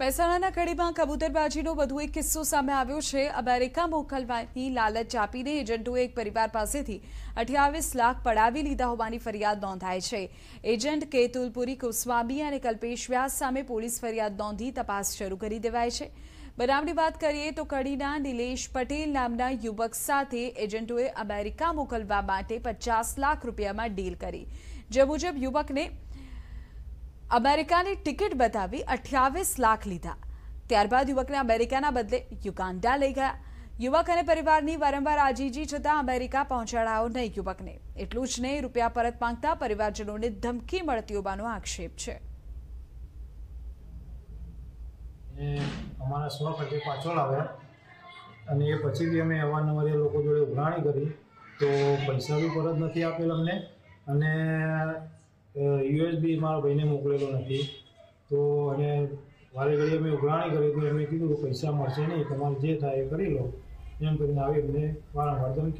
મહેસાણાના કડીમાં કબૂતરબાજીનો વધુ એક કિસ્સો સામે આવ્યો છે. અમેરિકા મોકલવાની લાલચ આપીને એજન્ટોએ એક પરિવાર પાસેથી અઠ્યાવીસ લાખ પડાવી લીધા હોવાની ફરિયાદ નોંધાઈ છે. એજન્ટ કેતુલપુરી ગોસ્વામી અને કલ્પેશ વ્યાસ સામે પોલીસ ફરિયાદ નોંધી તપાસ શરૂ કરી દેવાઈ છે. બનાવની વાત કરીએ તો કડીના નિલેશ પટેલ નામના યુવક સાથે એજન્ટોએ અમેરિકા મોકલવા માટે પચાસ લાખ રૂપિયામાં ડીલ કરી. જે મુજબ યુવકને અમેરિકાની ટિકિટ બતાવી અઠ્યાવીસ લાખ લીધા. ત્યારબાદ યુવકને અમેરિકાના બદલે યુગાન્ડા લઈ ગયા. યુવક અને પરિવારની વારંવાર આજીજી છતાં અમેરિકા પહોંચાડાયો નહીં યુવકને. એટલું જ નહીં, રૂપિયા પરત માંગતા પરિવારજનોને ધમકી મળતી હોવાનો આક્ષેપ છે. અમારા સ્વ ખાતે પાછો લાવ્યા અને એ પછી બી અમે અવારનવાર એ લોકો જોડે ઉઘરાણી કરી. તો પૈસા બી પરત નથી આપેલ અમને અને યુએસબી મારા ભાઈને મોકલેલો નથી. તો અને વારે ઘડી અમે ઉઘરાણી કરી તો એમણે કીધું કે પૈસા મળશે નહીં, તમારે જે થાય એ કરી લો. એમ કરીને આવી અમને વારંવાર ધમકી